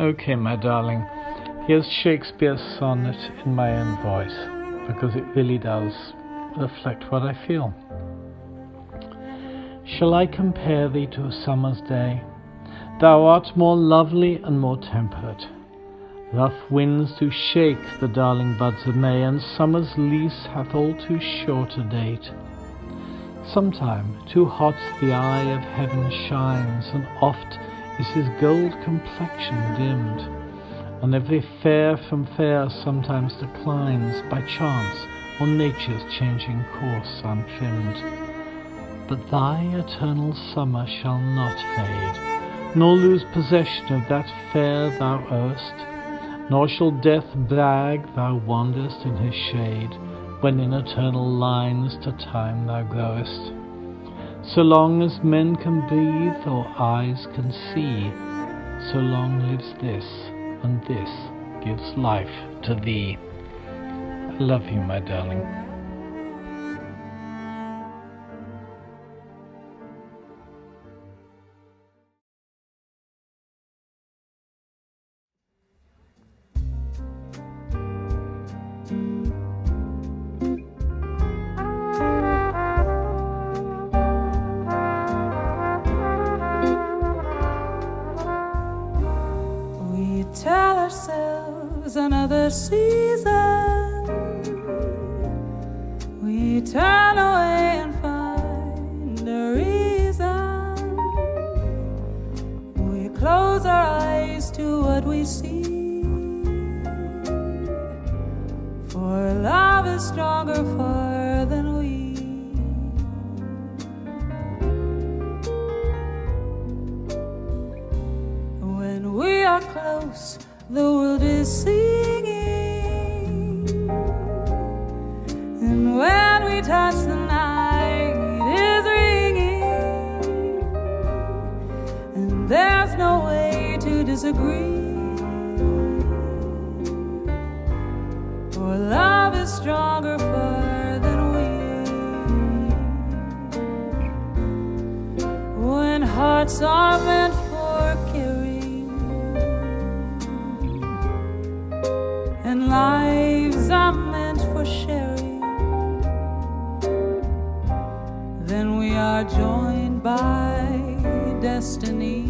Okay, my darling, here's Shakespeare's sonnet in my own voice, because it really does reflect what I feel. Shall I compare thee to a summer's day? Thou art more lovely and more temperate. Rough winds do shake the darling buds of May, and summer's lease hath all too short a date. Sometime too hot the eye of heaven shines, and oft is his gold complexion dimmed, and every fair from fair sometimes declines by chance or nature's changing course untrimmed. But thy eternal summer shall not fade, nor lose possession of that fair thou erst, nor shall death brag thou wanderest in his shade, when in eternal lines to time thou growest. So long as men can breathe or eyes can see, so long lives this, and this gives life to thee. I love you, my darling. Another season. We turn away and find a reason. We close our eyes to what we see. For love is stronger far disagree. For love is stronger far than we. When hearts are meant for caring. and lives are meant for sharing, then we are joined by destiny.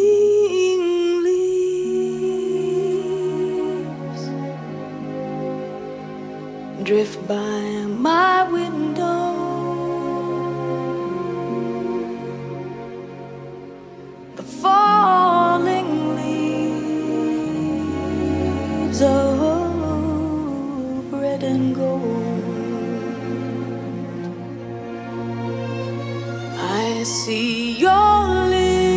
See your lips,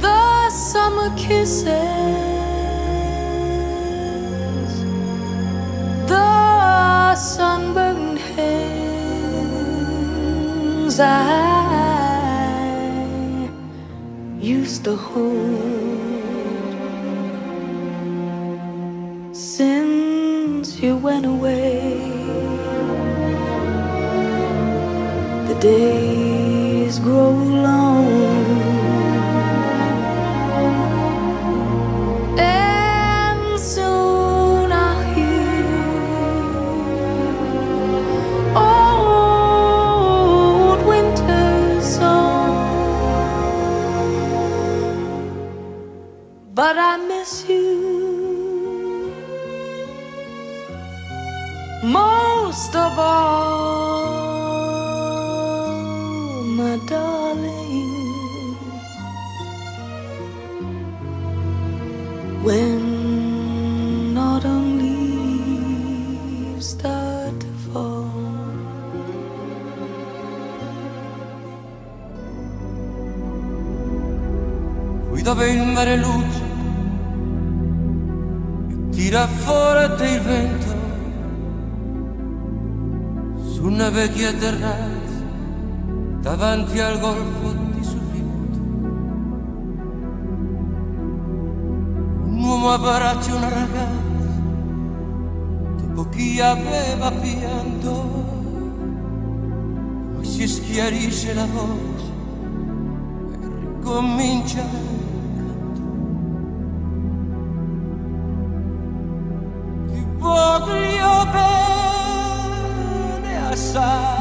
the summer kisses, the sunburned hands I used to hold. Since you went away days grow long darling. When autumn leaves start to fall. qui dove il mare luce e tira fuori te il vento su una vecchia terrazza davanti al golfo di Sorrento. L'ultimo abbraccio una ragazza dopo chi aveva pianto. Poi si schiarisce la voce e ricomincia il canto. Ti voglio bene assai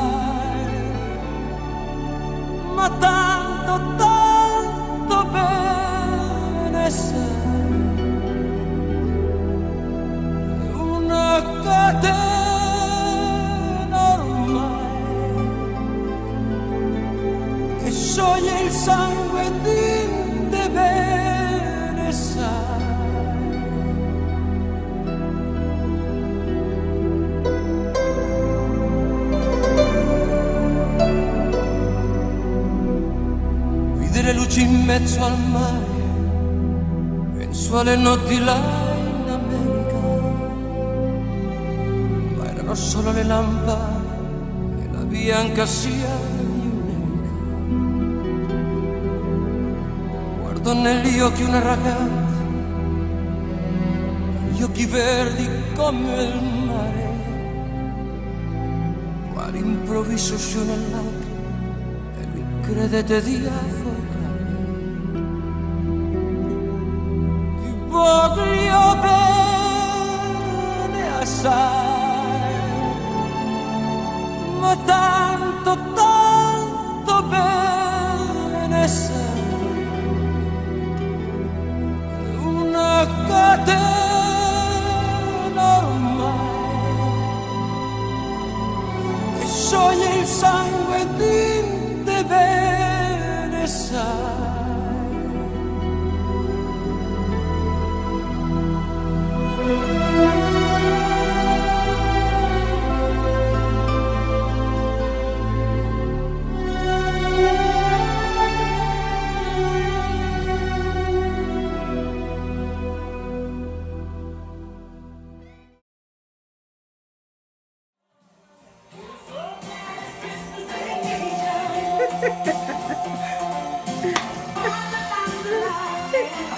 scioglie il sangue di te bene sai. Vidi le luci in mezzo al mare penso alle notti là in America. Ma erano solo le lampade e la bianca sia guardo negli occhi una ragazza gli occhi verdi come il mare quale improvviso uscì una lacrima e lui credete di catena